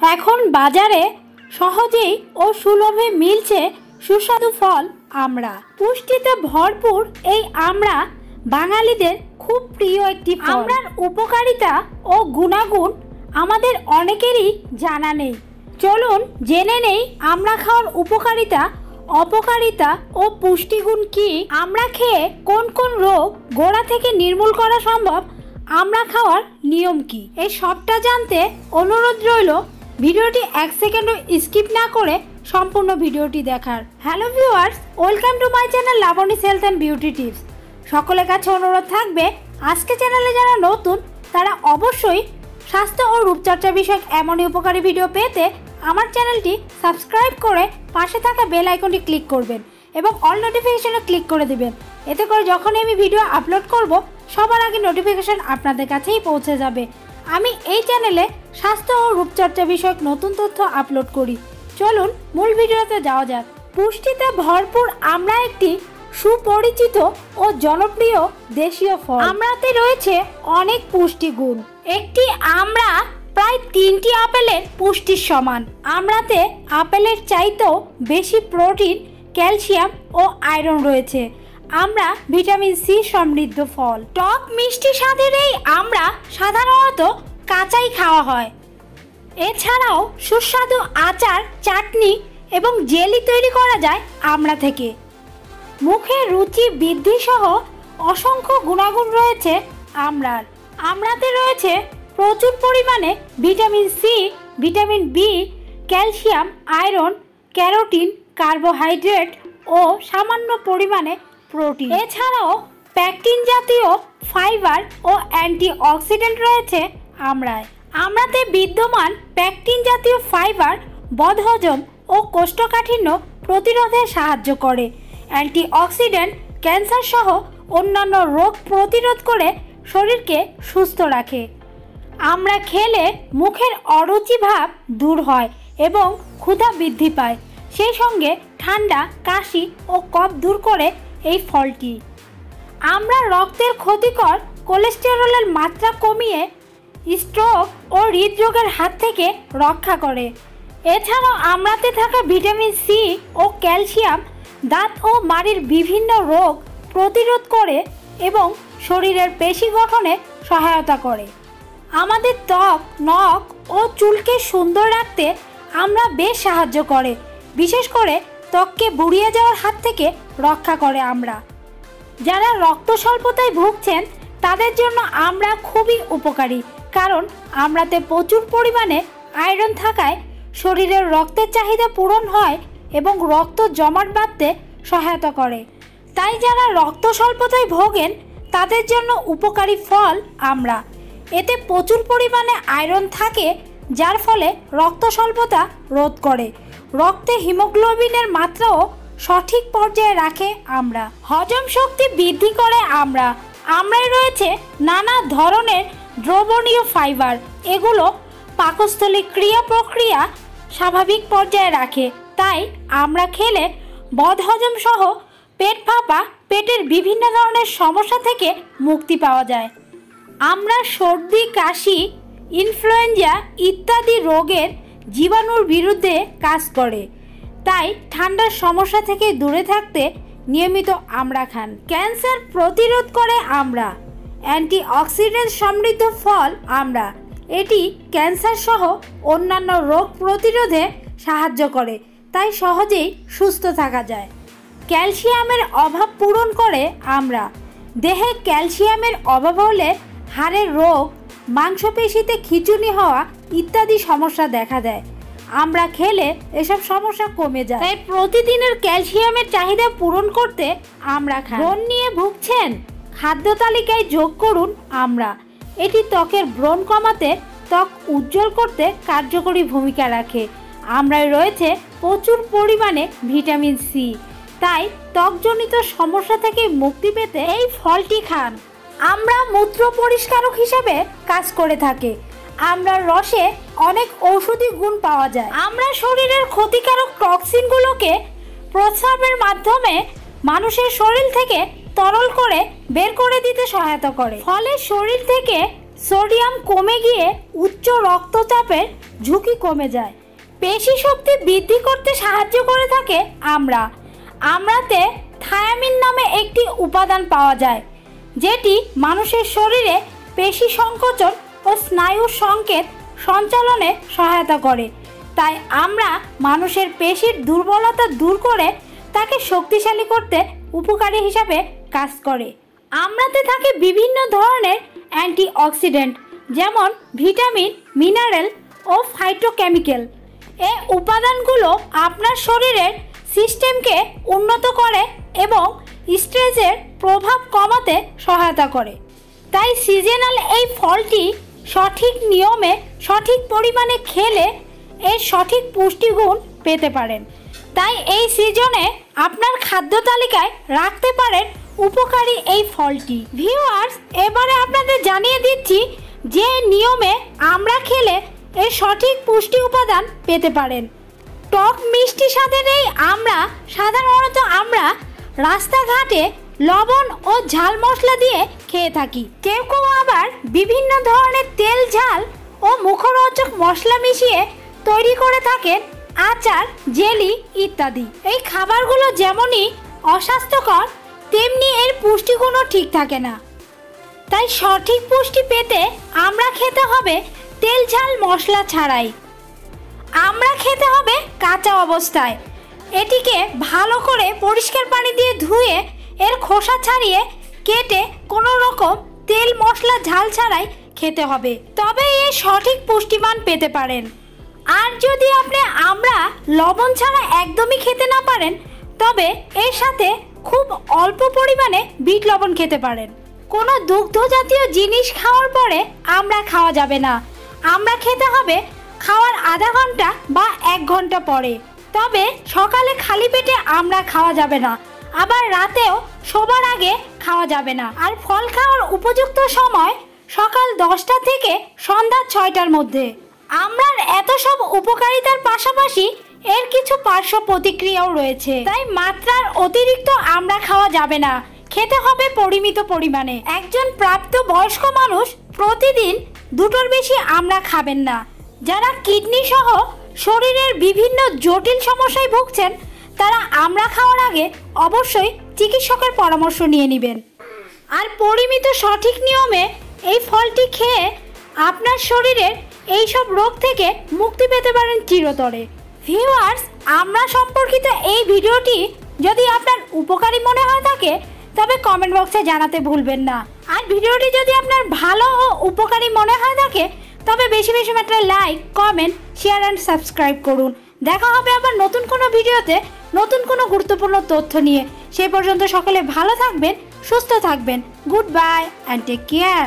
এখন বাজারে সহজেই ও সুলভে মিলছে সুস্বাদু ফল আমরা। পুষ্টিতে ভরপুর এই আমরা বাঙালিদের খুব প্রিয় একটি ফল। আমড়ার উপকারিতা ও গুণাগুণ আমাদের অনেকেরই জানা নেই। চলুন জেনে নেই আমরা খাওয়ার উপকারিতা, অপকারিতা ও পুষ্টিগুণ কি? আমরা খেয়ে কোন কোন রোগ গোড়া থেকে নির্মূল করা সম্ভব? আমরা খাওয়ার নিয়ম কি? এই সবটা জানতে অনুরোধ রইল ভিডিওটি এক সেকেন্ডও স্কিপ না করে সম্পূর্ণ ভিডিওটি দেখার। Hello viewers, welcome to my channel Laboni health and beauty tips. সকলের কাছে অনুরোধ থাকবে, আজকে চ্যানেলে যারা নতুন, তারা অবশ্যই স্বাস্থ্য ও রূপচর্চা বিষয়ক এমনই উপকারী ভিডিও পেতে আমার চ্যানেলটি সাবস্ক্রাইব করে পাশে থাকা বেল আইকনটি ক্লিক করবেন এবং অল নোটিফিকেশনে ক্লিক করে দিবেন। এতে করে যখনই আমি ভিডিও আপলোড করব, সবার আগে নোটিফিকেশন আপনাদের কাছেই পৌঁছে যাবে। আমি এই চ্যানেলে স্বাস্থ্য ও রূপচর্চা বিষয়ক নতুন তথ্য আপলোড করি। চলুন মূল ভিডিওতে যাওয়া যাক। পুষ্টিতে ভরপুর আমরা একটি সুপরিচিত ও জনপ্রিয় দেশীয় ফল। আমরাতে রয়েছে অনেক পুষ্টিগুণ একটি আমরা প্রায় তিনটি আপেলের পুষ্টির সমান। আমরাতে আপেলের চাইতেও বেশি প্রোটিন, ক্যালসিয়াম ও আয়রন রয়েছে। আমরা ভিটামিন সি সমৃদ্ধ ফল। টক মিষ্টি স্বাদের এই আমরা সাধারণত কাঁচাই খাওয়া হয়। এছাড়াও সুস্বাদু আচার, চাটনি এবং জেলি তৈরি করা যায় আমড়া থেকে। মুখে রুচি বৃদ্ধি সহ অসংখ্য গুণাগুণ রয়েছে আমড়ার আমড়াতে রয়েছে প্রচুর পরিমাণে vitamin C, vitamin B, calcium, iron, carotene, carbohydrate ও সামান্য পরিমাণে প্রোটিন। এছাড়াও প্যাকটিন জাতীয় ফাইবার ও অ্যান্টিঅক্সিডেন্ট রয়েছে আমড়ায় আমড়াতে বিদ্যমান প্যাকটিন জাতীয় ফাইবার, বদহজম ও কোষ্ঠকাঠিন্য প্রতিরোধে সাহায্য করে। অ্যান্টিঅক্সিডেন্ট ক্যান্সার সহ অন্যান্য রোগ প্রতিরোধ করে শরীরকে সুস্থ রাখে। আমরা খেলে মুখের অরুচি ভাব দূর হয় এবং ক্ষুধা বৃদ্ধি পায়। সেই সঙ্গে ঠান্ডা, কাশি ও কফ দূর করে এই ফলটি। আমরা রক্তের ক্ষতিকর কোলেস্টেরলের মাত্রা কমিয়ে স্ট্রোক ও হৃদরোগের হাত থেকে রক্ষা করে। এছাড়াও আমরাতে থাকা ভিটামিন সি ও ক্যালসিয়াম, দাঁত ও মাড়ির বিভিন্ন রোগ প্রতিরোধ করে এবং শরীরের পেশি গঠনে সহায়তা করে। আমাদের ত্বক, নখ ও চুলকে সুন্দর রাখতে আমরা বেশ সাহায্য করে, বিশেষ করে ত্বককে বুড়িয়ে যাওয়ার হাত থেকে রক্ষা করে আমরা। যারা রক্ত স্বল্পতায় ভুগছেন, তাদের জন্য আমরা খুবই উপকারী, কারণ আমরাতে প্রচুর পরিমাণে আয়রন থাকায় শরীরের রক্তের চাহিদা পূরণ হয় এবং রক্ত জমাট বাঁধতে সহায়তা করে। তাই যারা রক্ত স্বল্পতায় ভোগেন, তাদের জন্য উপকারী ফল আমরা। এতে প্রচুর পরিমাণে আয়রন থাকে, যার ফলে রক্ত স্বল্পতা রোধ করে। রক্তে হিমোগ্লোবিনের মাত্রাও সঠিক পর্যায়ে রাখে আমরা। হজম শক্তি বৃদ্ধি করে আমরা। আমরাই রয়েছে নানা ধরনের দ্রবণীয় ফাইবার। এগুলো পাকস্থলী ক্রিয়া প্রক্রিয়া স্বাভাবিক পর্যায়ে রাখে। তাই আমরা খেলে বদহজম সহ পেট ফাঁপা, পেটের বিভিন্ন ধরনের সমস্যা থেকে মুক্তি পাওয়া যায়। আমরা সর্দি, কাশি, ইনফ্লুয়েঞ্জা ইত্যাদি রোগের জীবাণুর বিরুদ্ধে কাজ করে। তাই ঠান্ডার সমস্যা থেকে দূরে থাকতে নিয়মিত আমরা খান। ক্যান্সার প্রতিরোধ করে আমরা। অ্যান্টিঅক্সিডেন্ট সমৃদ্ধ ফল আমরা। এটি ক্যান্সার সহ অন্যান্য রোগ প্রতিরোধে সাহায্য করে। তাই সহজেই সুস্থ থাকা যায়। ক্যালসিয়ামের অভাব পূরণ করে আমরা। দেহে ক্যালসিয়ামের অভাব হলে হাড়ের রোগ, মাংসপেশিতে খিচুনি হওয়া ইত্যাদি সমস্যা দেখা দেয়। আমরা খেলে এসব সমস্যা কমে যায়। তাই প্রতিদিনের ক্যালসিয়ামের চাহিদা পূরণ করতে আমরা খাই। ব্রণ নিয়ে ভুগছেন? খাদ্য তালিকায় যোগ করুন আমরা। এটি ত্বকের ব্রণ কমাতে ত্বক উজ্জ্বল করতে কার্যকরী ভূমিকা রাখে। আমরাই রয়েছে প্রচুর পরিমাণে ভিটামিন সি তাই ত্বকজনিত সমস্যা থেকে মুক্তি পেতে এই ফলটি খান। আমরা মূত্র পরিষ্কারক হিসাবে কাজ করে থাকে। আমরা রসে অনেক ঔষধি গুণ পাওয়া যায়। আমরা শরীরের ক্ষতিকারক টক্সিনগুলোকে প্রস্রাবের মাধ্যমে মানুষের শরীর থেকে তরল করে বের করে দিতে সহায়তা করে। ফলে শরীর থেকে সোডিয়াম কমে গিয়ে উচ্চ রক্তচাপের ঝুঁকি কমে যায়। পেশি শক্তি বৃদ্ধি করতে সাহায্য করে থাকে আমরা। আমরাতে থায়ামিন নামে একটি উপাদান পাওয়া যায়, যেটি মানুষের শরীরে পেশি সংকোচন ও স্নায়ুর সংকেত সঞ্চালনে সহায়তা করে। তাই আমরা মানুষের পেশির দুর্বলতা দূর করে তাকে শক্তিশালী করতে উপকারী হিসাবে কাজ করে। আমরাতে থাকে বিভিন্ন ধরনের অ্যান্টিঅক্সিডেন্ট, যেমন ভিটামিন, মিনারেল ও ফাইটোকেমিক্যাল। এ উপাদানগুলো আপনার শরীরের সিস্টেমকে উন্নত করে এবং স্ট্রেসের প্রভাব কমাতে সহায়তা করে। তাই সিজনাল এই ফলটি সঠিক নিয়মে, সঠিক পরিমাণে খেলে এর সঠিক পুষ্টিগুণ পেতে পারেন। তাই এই সিজনে আপনার খাদ্য তালিকায় রাখতে পারেন উপকারী এই ফলটি। ভিউয়ার্স এবারে আপনাদের জানিয়ে দিচ্ছি যে নিয়মে আমরা খেলে এর সঠিক পুষ্টি উপাদান পেতে পারেন। টক মিষ্টি স্বাদের এই আমরা, সাধারণত আমরা রাস্তাঘাটে লবণ ও ঝাল মশলা দিয়ে খেয়ে থাকি। কেউ কেউ আবার বিভিন্ন ধরনের তেল, ঝাল ও মুখরোচক মশলা মিশিয়ে তৈরি করে থাকেন আচার, জেলি ইত্যাদি। এই খাবারগুলো যেমনই অস্বাস্থ্যকর, তেমনি এর পুষ্টিগুণও ঠিক থাকে না। তাই সঠিক পুষ্টি পেতে আমরা খেতে হবে তেল, ঝাল, মশলা ছাড়াই। আমরা খেতে হবে কাঁচা অবস্থায়। এটিকে ভালো করে পরিষ্কার পানি দিয়ে ধুয়ে এর খোসা ছাড়িয়ে কেটে কোনো রকম তেল, মশলা, ঝাল ছাড়াই খেতে হবে। তবে এর সঠিক পুষ্টিমান পেতে পারেন। আর যদি আপনি আমরা লবণ ছাড়া একদমই খেতে না পারেন, তবে এর সাথে খুব অল্প পরিমাণে বিট লবণ খেতে পারেন। কোনো দুগ্ধ জাতীয় জিনিস খাওয়ার পরে আমরা খাওয়া যাবে না। আমরা খেতে হবে খাওয়ার আধা ঘণ্টা বা এক ঘণ্টা পরে। তবে সকালে খালি পেটে আমরা খাওয়া যাবে না। আবার রাতেও শোবার আগে খাওয়া যাবে না। আর ফল খাওয়ার উপযুক্ত সময় সকাল দশটা থেকে সন্ধ্যা ছয়টার মধ্যে। আমরার এত সব উপকারিতার পাশাপাশি এর কিছু পার্শ্ব প্রতিক্রিয়াও রয়েছে। তাই মাত্রার অতিরিক্ত আমরা খাওয়া যাবে না। খেতে হবে পরিমিত পরিমাণে। একজন প্রাপ্ত বয়স্ক মানুষ প্রতিদিন দুটোর বেশি আমরা খাবেন না। যারা কিডনি সহ শরীরের বিভিন্ন জটিল সমস্যায় ভুগছেন তারা আমরা খাওয়ার আগে অবশ্যই চিকিৎসকের পরামর্শ নিয়ে নেবেন। আর পরিমিত সঠিক নিয়মে এই ফলটি খেয়ে আপনার শরীরের এই সব রোগ থেকে মুক্তি পেতে পারেন চিরতরে। ভিউয়ার্স, আমরা সম্পর্কিত এই ভিডিওটি যদি আপনার উপকারী মনে হয় থাকে, তবে কমেন্ট বক্সে জানাতে ভুলবেন না। আর ভিডিওটি যদি আপনার ভালো ও উপকারী মনে হয় থাকে, তবে বেশি বেশি মাত্রায় like, comment, share and subscribe করুন। দেখা হবে আবার নতুন কোনো ভিডিওতে নতুন কোনো গুরুত্বপূর্ণ তথ্য নিয়ে। সেই পর্যন্ত সকলে ভালো থাকবেন, সুস্থ থাকবেন। Goodbye and take care